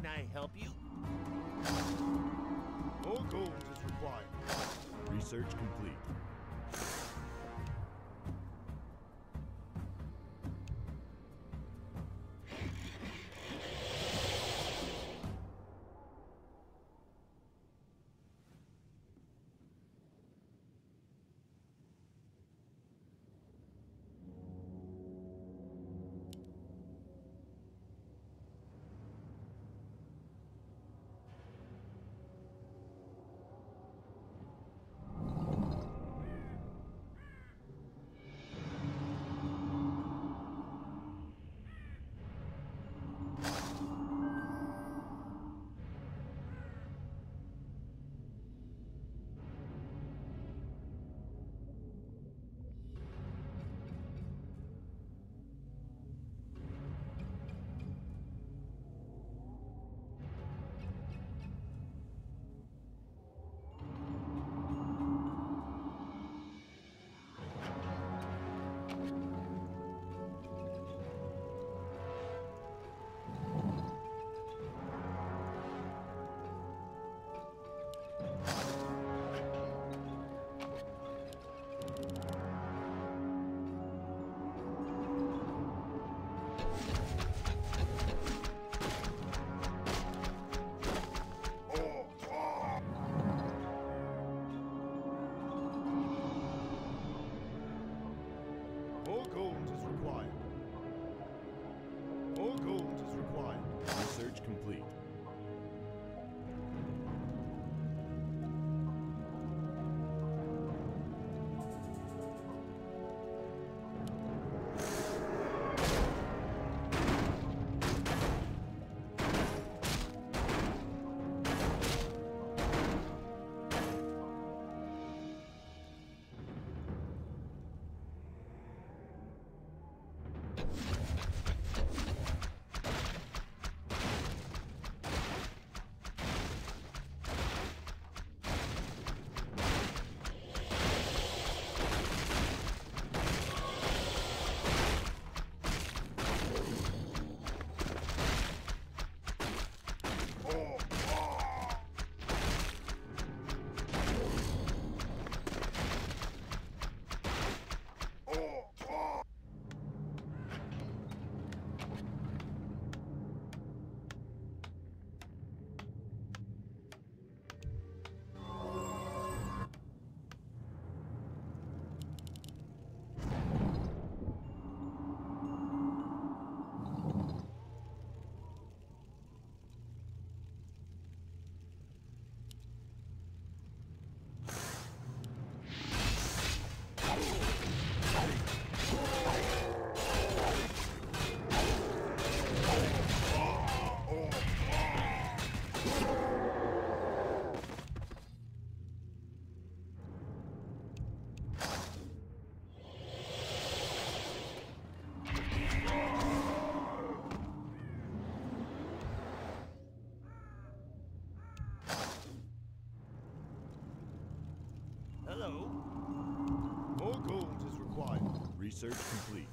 can I help you? More gold is required. Research complete. Hello? More gold is required. Research complete.